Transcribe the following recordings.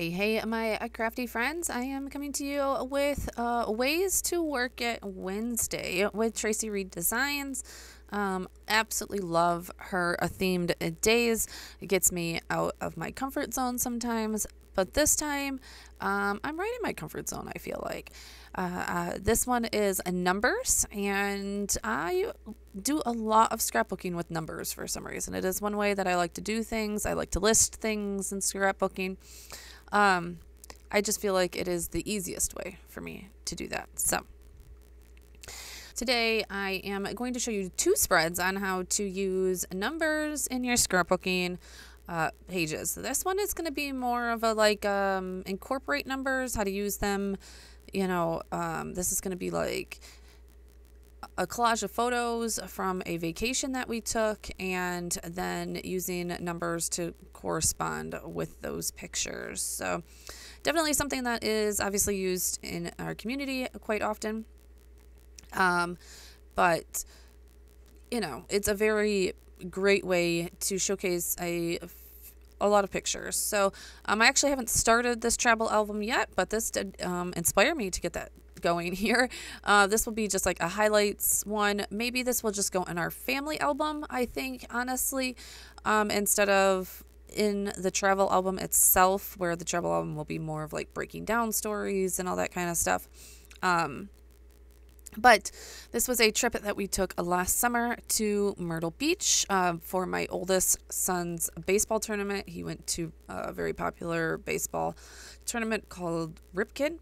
Hey, hey, my uh, crafty friends. I am coming to you with uh, ways to work it Wednesday with Traci Reed Designs. Um, absolutely love her uh, themed days. It gets me out of my comfort zone sometimes, but this time um, I'm right in my comfort zone, I feel like. Uh, uh, this one is numbers, and I do a lot of scrapbooking with numbers for some reason. It is one way that I like to do things. I like to list things in scrapbooking. Um, I just feel like it is the easiest way for me to do that. So today I am going to show you two spreads on how to use numbers in your scrapbooking uh, pages. This one is going to be more of a like um, incorporate numbers, how to use them. You know, um, this is going to be like a collage of photos from a vacation that we took and then using numbers to correspond with those pictures. So, definitely something that is obviously used in our community quite often. Um, but, you know, it's a very great way to showcase a a lot of pictures. So um, I actually haven't started this travel album yet, but this did um, inspire me to get that going here. Uh, this will be just like a highlights one. Maybe this will just go in our family album, I think, honestly, um, instead of in the travel album itself, where the travel album will be more of like breaking down stories and all that kind of stuff. Um, but this was a trip that we took last summer to Myrtle Beach uh, for my oldest son's baseball tournament. He went to a very popular baseball tournament called Ripken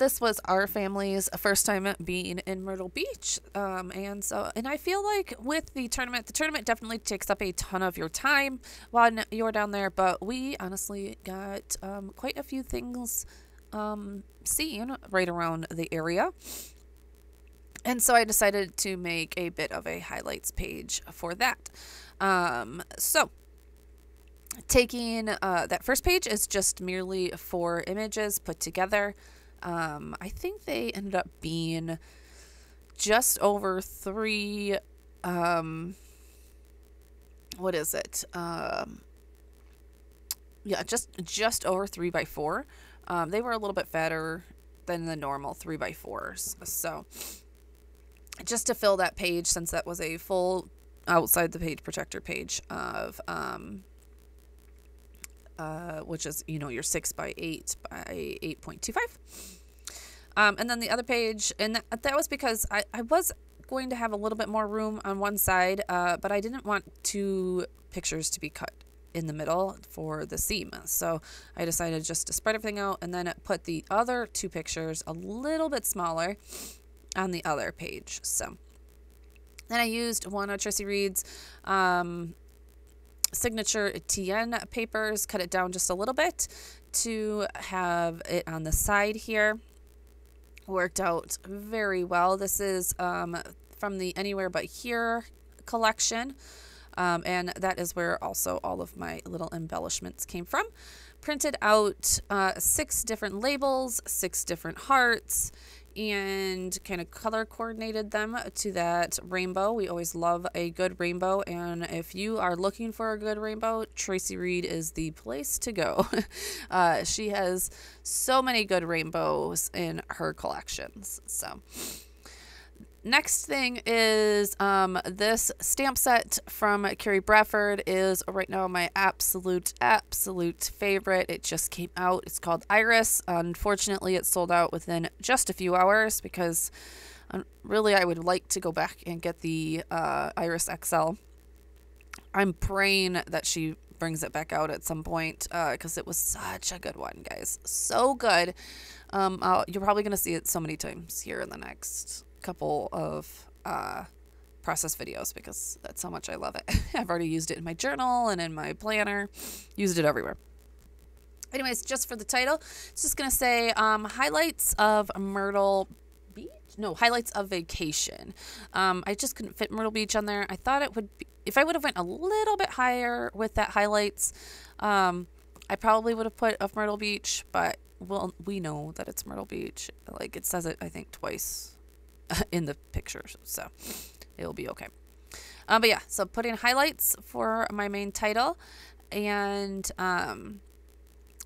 this was our family's first time being in Myrtle Beach. Um, and so, and I feel like with the tournament, the tournament definitely takes up a ton of your time while you're down there. But we honestly got um, quite a few things um, seen right around the area. And so I decided to make a bit of a highlights page for that. Um, so, taking uh, that first page is just merely four images put together. Um, I think they ended up being just over three. Um, what is it? Um, yeah, just just over three by four. Um, they were a little bit fatter than the normal three by fours. So just to fill that page, since that was a full outside the page protector page of um, uh, which is, you know, your 6 by 8 by 8.25. Um, and then the other page, and that, that was because I, I was going to have a little bit more room on one side, uh, but I didn't want two pictures to be cut in the middle for the seam. So I decided just to spread everything out and then put the other two pictures a little bit smaller on the other page. So then I used one of Traci Reed's um, signature TN papers, cut it down just a little bit to have it on the side here. Worked out very well. This is um, from the Anywhere But Here collection. Um, and that is where also all of my little embellishments came from. Printed out uh, six different labels, six different hearts, and kind of color coordinated them to that rainbow. We always love a good rainbow, and if you are looking for a good rainbow, Traci Reed is the place to go. uh, she has so many good rainbows in her collections. So, Next thing is um, this stamp set from Kerri Bradford is right now my absolute, absolute favorite. It just came out. It's called Iris. Unfortunately, it sold out within just a few hours because um, really I would like to go back and get the uh, Iris XL. I'm praying that she brings it back out at some point because uh, it was such a good one, guys. So good. Um, you're probably going to see it so many times here in the next couple of uh, process videos because that's how much I love it. I've already used it in my journal and in my planner, used it everywhere. Anyways, just for the title, it's just going to say um, highlights of Myrtle Beach. No, highlights of vacation. Um, I just couldn't fit Myrtle Beach on there. I thought it would be, if I would have went a little bit higher with that highlights, um, I probably would have put of Myrtle Beach, but well, we know that it's Myrtle Beach. Like it says it, I think, twice in the pictures, so it'll be okay. Um, but yeah, so putting highlights for my main title, and um,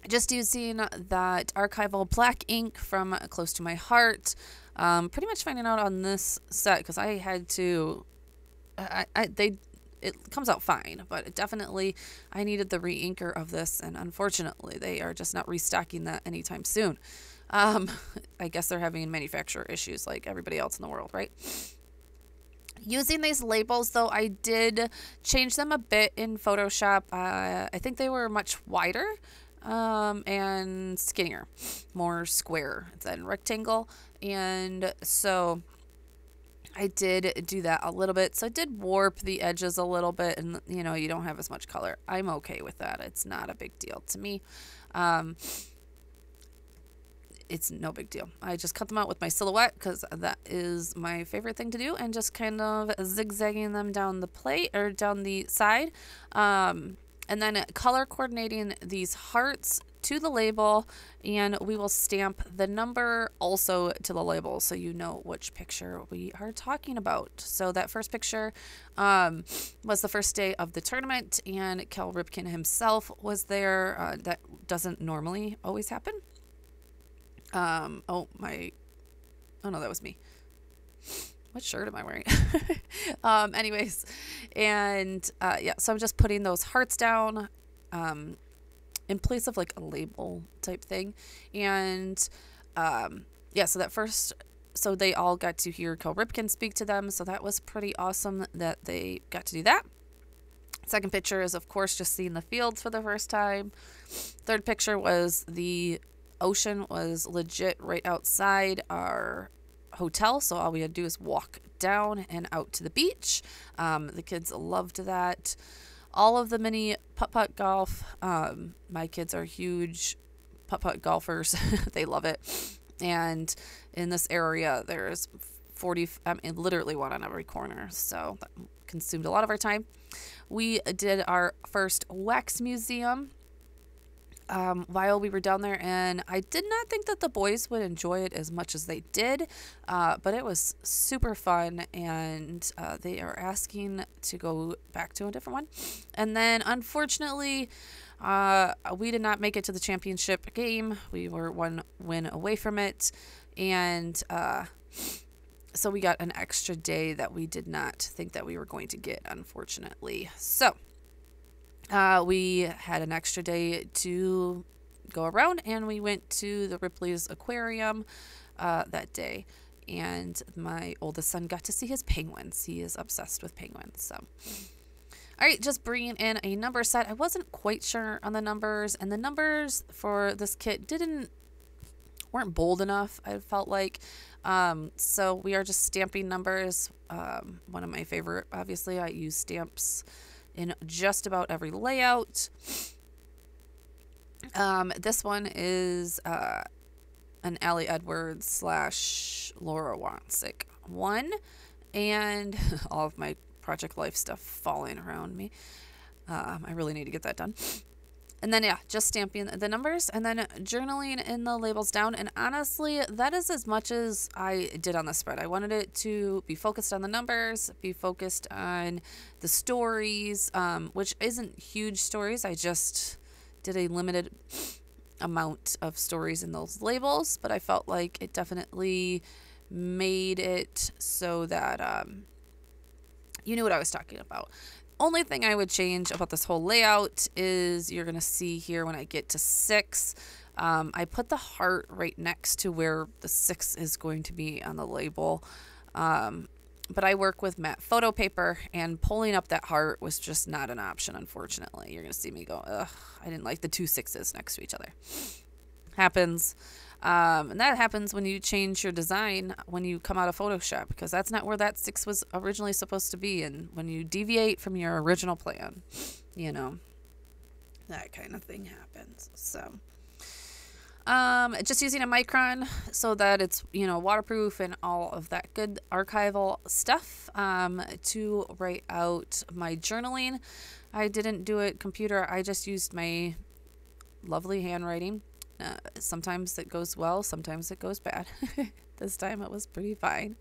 just using that archival black ink from Close to My Heart. Um, pretty much finding out on this set because I had to. I, I they it comes out fine, but definitely I needed the re-inker of this, and unfortunately they are just not restocking that anytime soon. Um, I guess they're having manufacturer issues like everybody else in the world, right? Using these labels, though, I did change them a bit in Photoshop. Uh, I think they were much wider um, and skinnier, more square than rectangle. And so I did do that a little bit. So I did warp the edges a little bit, and you know, you don't have as much color. I'm okay with that. It's not a big deal to me. Um, it's no big deal. I just cut them out with my silhouette because that is my favorite thing to do, and just kind of zigzagging them down the plate or down the side. Um, and then color coordinating these hearts to the label and we will stamp the number also to the label so you know which picture we are talking about. So that first picture um, was the first day of the tournament and Cal Ripken himself was there. Uh, that doesn't normally always happen. Um, oh, my, oh no, that was me what shirt am I wearing? um, anyways, and uh, yeah, so I'm just putting those hearts down um, in place of like a label type thing. And um, yeah, so that first, so they all got to hear Cal Ripken speak to them. So that was pretty awesome that they got to do that. Second picture is, of course, just seeing the fields for the first time. Third picture was the ocean was legit right outside our hotel, so all we had to do is walk down and out to the beach. Um, the kids loved that. All of the mini putt putt golf. Um, my kids are huge putt putt golfers. they love it. And in this area, there's 40, I mean, literally one on every corner. So that consumed a lot of our time. We did our first wax museum um, while we were down there, and I did not think that the boys would enjoy it as much as they did, uh, but it was super fun, and uh, they are asking to go back to a different one. And then, unfortunately, uh, we did not make it to the championship game. We were one win away from it, and uh, so we got an extra day that we did not think that we were going to get, unfortunately. So uh, we had an extra day to go around and we went to the Ripley's Aquarium uh, that day. And my oldest son got to see his penguins. He is obsessed with penguins. So, all right, just bringing in a number set. I wasn't quite sure on the numbers, and the numbers for this kit didn't weren't bold enough. I felt like, um, so we are just stamping numbers. Um, one of my favorite, obviously, I use stamps in just about every layout. Um, this one is uh, an Ali Edwards slash Laura Wansink one, and all of my Project Life stuff falling around me. Um, I really need to get that done. And then, yeah, just stamping the numbers and then journaling in the labels down. And honestly, that is as much as I did on the spread. I wanted it to be focused on the numbers, be focused on the stories, um, which isn't huge stories. I just did a limited amount of stories in those labels, but I felt like it definitely made it so that um, you knew what I was talking about only thing I would change about this whole layout is you're going to see here when I get to six, um, I put the heart right next to where the six is going to be on the label. Um, but I work with matte photo paper, and pulling up that heart was just not an option, unfortunately. You're going to see me go, ugh, I didn't like the two sixes next to each other. Happens. Um, and that happens when you change your design when you come out of Photoshop because that's not where that six was originally supposed to be. And when you deviate from your original plan, you know, that kind of thing happens. So, um, just using a micron so that it's, you know, waterproof and all of that good archival stuff um, to write out my journaling. I didn't do it computer, I just used my lovely handwriting uh, sometimes it goes well, sometimes it goes bad. this time it was pretty fine.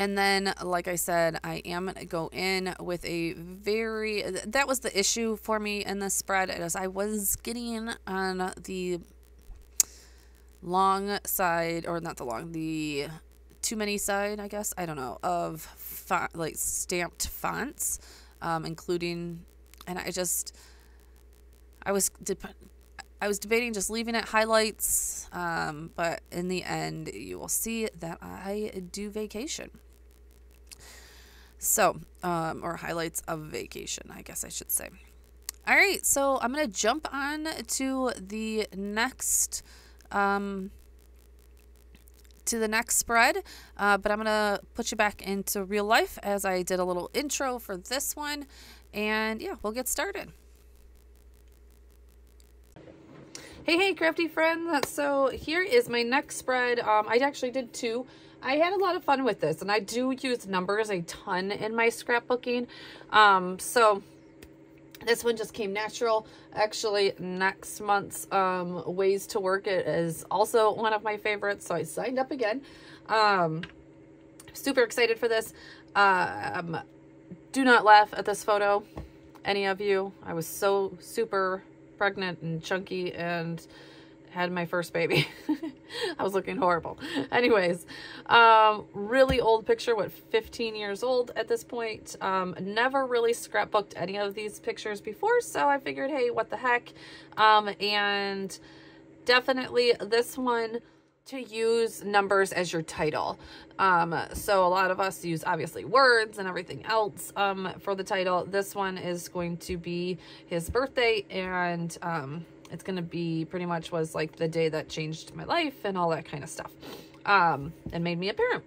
And then, like I said, I am going to go in with a very, that was the issue for me in this spread, as I was getting on the long side, or not the long, the too many side, I guess, I don't know, of font, like stamped fonts, um, including, and I just, I was, I was debating just leaving it highlights, um, but in the end, you will see that I do vacation. So, um, or highlights of vacation, I guess I should say. All right, so I'm to jump on to the next um, to the next spread, uh, but I'm going to put you back into real life as I did a little intro for this one. And yeah, we'll get started. Hey, hey, crafty friends. So here is my next spread. Um, I actually did two. I had a lot of fun with this, and I do use numbers a ton in my scrapbooking. Um, so this one just came natural. Actually, next month's um, Ways to Work It is also one of my favorites, so I signed up again. Um, super excited for this. Um, do not laugh at this photo, any of you. I was so super pregnant and chunky and had my first baby. I was looking horrible. Anyways, um, really old picture, what, 15 years old at this point. Um, never really scrapbooked any of these pictures before, so I figured, hey, what the heck. Um, and definitely this one to use numbers as your title. Um, so a lot of us use obviously words and everything else um, for the title. This one is going to be his birthday and um, it's going to be pretty much was like the day that changed my life and all that kind of stuff um, and made me a parent.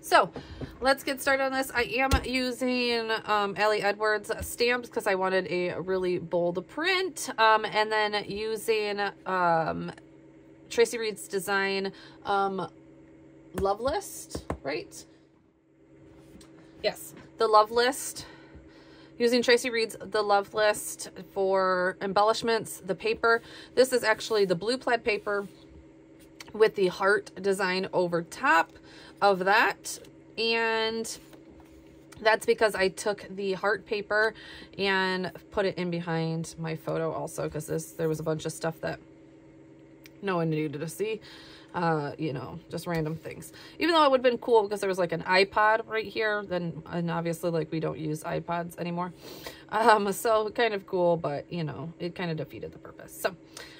So let's get started on this. I am using um, Ali Edwards stamps because I wanted a really bold print. Um, and then using um, Traci Reed's design um, Love List, right? Yes, the Love List. Using Traci Reed's The Love List for embellishments, the paper. This is actually the blue plaid paper with the heart design over top of that. And that's because I took the heart paper and put it in behind my photo also because this there was a bunch of stuff that no one needed to see. Uh, you know, just random things. Even though it would have been cool because there was like an iPod right here, then and obviously like we don't use iPods anymore. Um, so kind of cool, but you know, it kind of defeated the purpose. So, all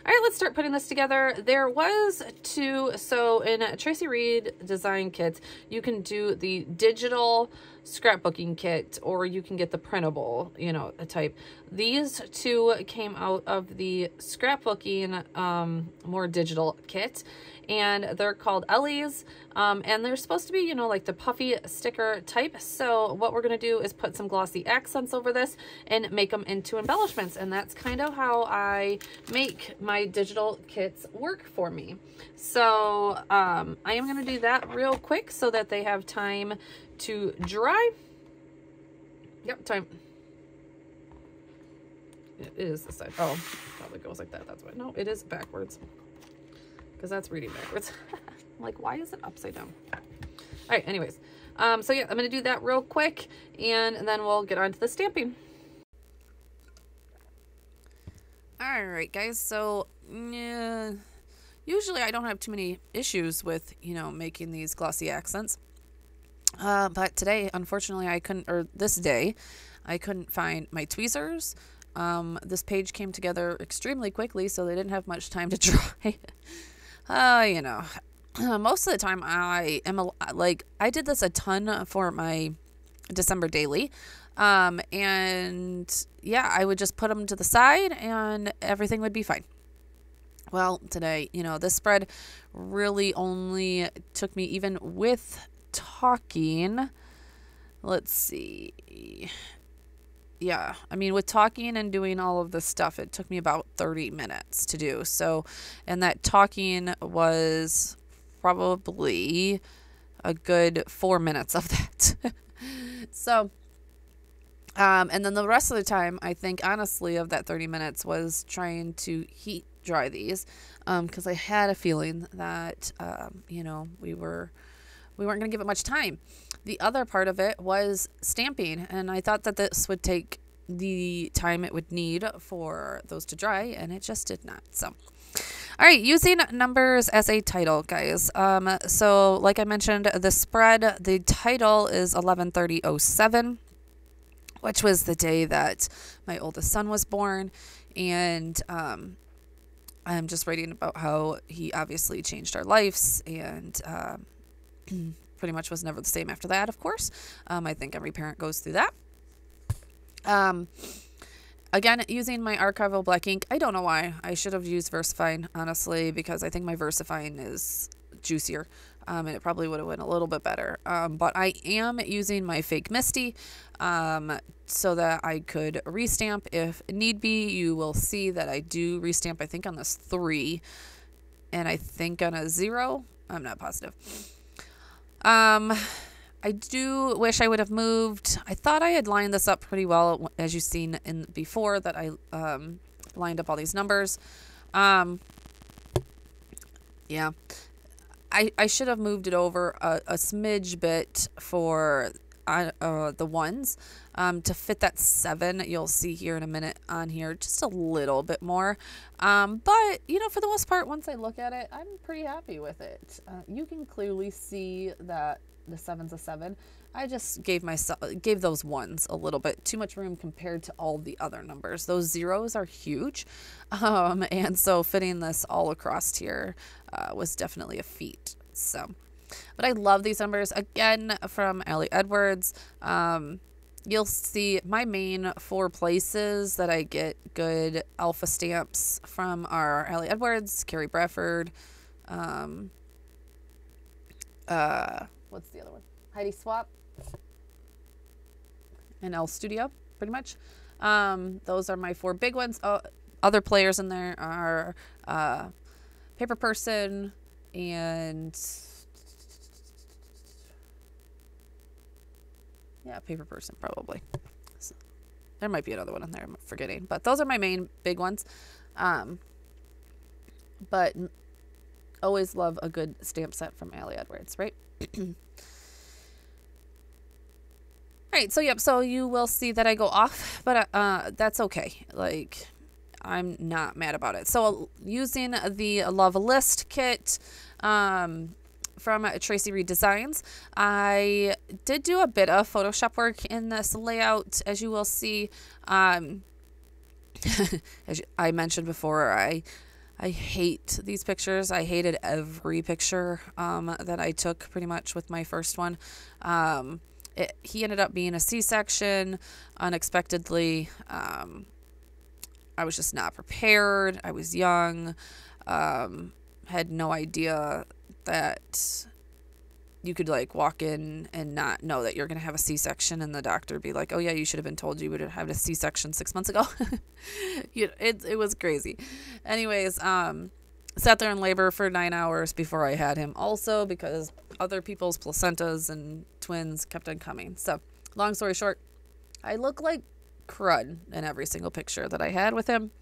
right, let's start putting this together. There was two, so in Traci Reed design kits, you can do the digital scrapbooking kit or you can get the printable, you know, type. These two came out of the scrapbooking, um, more digital kit and they're called Ellie's um, and they're supposed to be, you know, like the puffy sticker type. So what we're going to do is put some glossy accents over this and make them into embellishments. And that's kind of how I make my digital kits work for me. So um, I am going to do that real quick so that they have time to dry. Yep, time. It is the side. Oh, probably goes like that. That's why. No, it is backwards. Because that's reading backwards. Like, why is it upside down? All right, anyways. Um, so yeah, I'm going to do that real quick. And, and then we'll get on to the stamping. All right, guys. So, yeah, usually I don't have too many issues with, you know, making these glossy accents. Uh, but today, unfortunately, I couldn't, or this day, I couldn't find my tweezers. Um, this page came together extremely quickly, so they didn't have much time to dry. uh, you know, most of the time I am a, like, I did this a ton for my December daily. Um, and yeah, I would just put them to the side and everything would be fine. Well, today, you know, this spread really only took me, even with talking, let's see. Yeah, I mean, with talking and doing all of this stuff, it took me about 30 minutes to do. So, and that talking was probably a good four minutes of that. so, um, and then the rest of the time, I think honestly, of that 30 minutes was trying to heat dry these because um, I had a feeling that, um, you know, we were we weren't going to give it much time. The other part of it was stamping, and I thought that this would take the time it would need for those to dry, and it just did not. So, all right, using numbers as a title, guys. Um, so, like I mentioned, the spread, the title is 113007, which was the day that my oldest son was born, and um, I'm just writing about how he obviously changed our lives and. Uh, pretty much was never the same after that, of course. Um, I think every parent goes through that. Um, again, using my archival black ink, I don't know why. I should have used VersaFine, honestly, because I think my VersaFine is juicier. Um, and it probably would have went a little bit better. Um, but I am using my fake MISTI um, so that I could restamp if need be. You will see that I do restamp, I think, on this three and I think on a zero. I'm not positive. Um, I do wish I would have moved. I thought I had lined this up pretty well, as you've seen in before that I um, lined up all these numbers. Um, yeah, I I should have moved it over a, a smidge bit for uh, the ones. Um, to fit that seven you'll see here in a minute on here just a little bit more. Um, but you know for the most part once I look at it I'm pretty happy with it. Uh, you can clearly see that the seven's a seven. I just gave myself gave those ones a little bit too much room compared to all the other numbers. Those zeros are huge. Um, and so fitting this all across here uh, was definitely a feat. So but I love these numbers. Again, from Ali Edwards. Um, you'll see my main four places that I get good alpha stamps from are Ali Edwards, Kerri Bradford, um, uh, what's the other one? Heidi Swapp, and Elle Studio, pretty much. Um, those are my four big ones. Oh, other players in there are uh, Paper Person and Yeah, paper person, probably. So, there might be another one in there I'm forgetting. But those are my main big ones. Um, but always love a good stamp set from Ali Edwards, right? All right, so yep, so you will see that I go off, but uh, that's okay. Like, I'm not mad about it. So using the Love List kit, um, from Traci Reed Designs. I did do a bit of Photoshop work in this layout, as you will see. Um, as I mentioned before, I I hate these pictures. I hated every picture um, that I took pretty much with my first one. Um, it, he ended up being a C-section unexpectedly. Um, I was just not prepared. I was young. Um, had no idea that you could like walk in and not know that you're going to have a C-section and the doctor be like, "Oh yeah, you should have been told you would have had a C-section 6 months ago." you it it was crazy. Anyways, um sat there in labor for 9 hours before I had him also because other people's placentas and twins kept on coming. So, long story short, I look like crud in every single picture that I had with him.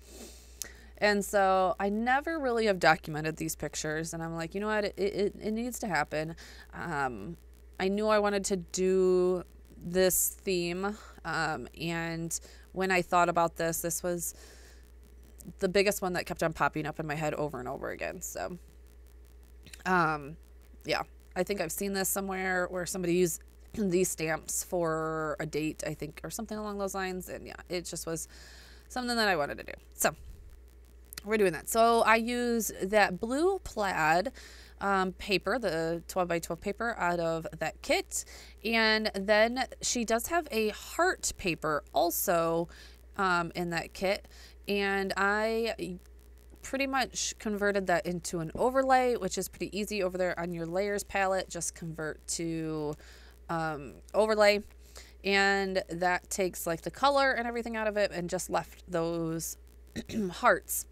And so I never really have documented these pictures. And I'm like, you know what? It, it, it needs to happen. Um, I knew I wanted to do this theme. Um, and when I thought about this, this was the biggest one that kept on popping up in my head over and over again. So, um, yeah, I think I've seen this somewhere where somebody used these stamps for a date, I think, or something along those lines. And yeah, it just was something that I wanted to do. So, we're doing that. So I use that blue plaid um, paper, the 12 by 12 paper out of that kit. And then she does have a heart paper also um, in that kit. And I pretty much converted that into an overlay, which is pretty easy over there on your layers palette. Just convert to um, overlay. And that takes like the color and everything out of it and just left those hearts.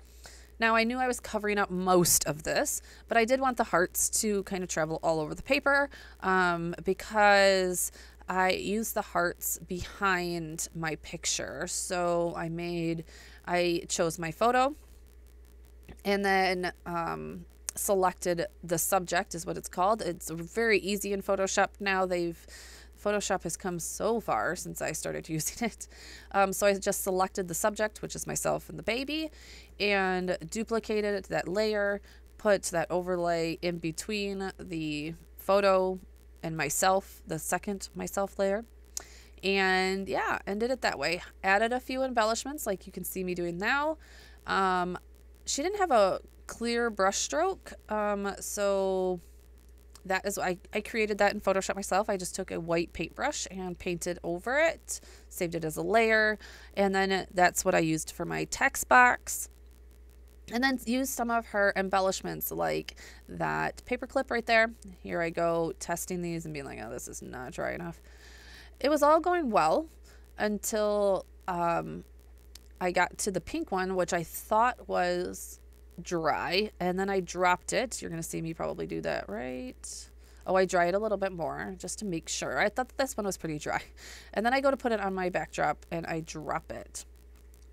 Now I knew I was covering up most of this, but I did want the hearts to kind of travel all over the paper um, because I used the hearts behind my picture. So I made, I chose my photo and then um, selected the subject is what it's called. It's very easy in Photoshop now. They've Photoshop has come so far since I started using it. Um, so I just selected the subject, which is myself and the baby, and duplicated that layer, put that overlay in between the photo and myself, the second myself layer. And yeah, ended it that way. Added a few embellishments like you can see me doing now. Um, she didn't have a clear brush stroke, um, so that is I, I created that in Photoshop myself. I just took a white paintbrush and painted over it, saved it as a layer, and then that's what I used for my text box. And then use some of her embellishments like that paper clip right there. Here I go testing these and being like, oh, this is not dry enough. It was all going well until um, I got to the pink one, which I thought was dry and then I dropped it. You're going to see me probably do that, right? Oh, I dry it a little bit more just to make sure. I thought this one was pretty dry. And then I go to put it on my backdrop and I drop it.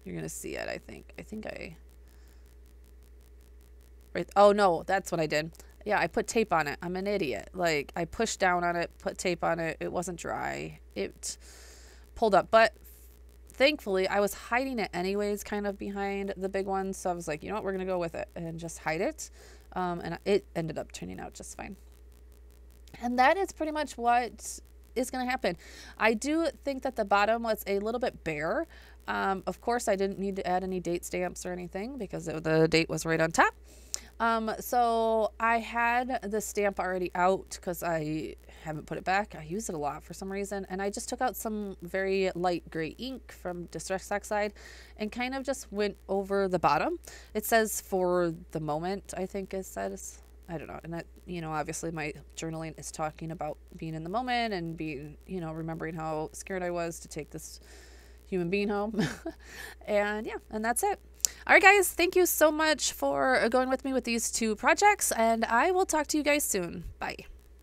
You're going to see it, I think. I think I... Right. Oh, no, that's what I did. Yeah, I put tape on it. I'm an idiot. Like, I pushed down on it, put tape on it. It wasn't dry. It pulled up. But thankfully, I was hiding it anyways, kind of behind the big one. So I was like, you know what, we're going to go with it and just hide it. Um, and it ended up turning out just fine. And that is pretty much what is going to happen. I do think that the bottom was a little bit bare. Um, of course, I didn't need to add any date stamps or anything because it, the date was right on top. Um, so I had the stamp already out because I haven't put it back. I use it a lot for some reason. And I just took out some very light gray ink from Distress Oxide and kind of just went over the bottom. It says for the moment, I think it says. I don't know. And that, you know, obviously my journaling is talking about being in the moment and being, you know, remembering how scared I was to take this human being home. and yeah, and that's it. All right, guys, thank you so much for going with me with these two projects, and I will talk to you guys soon. Bye.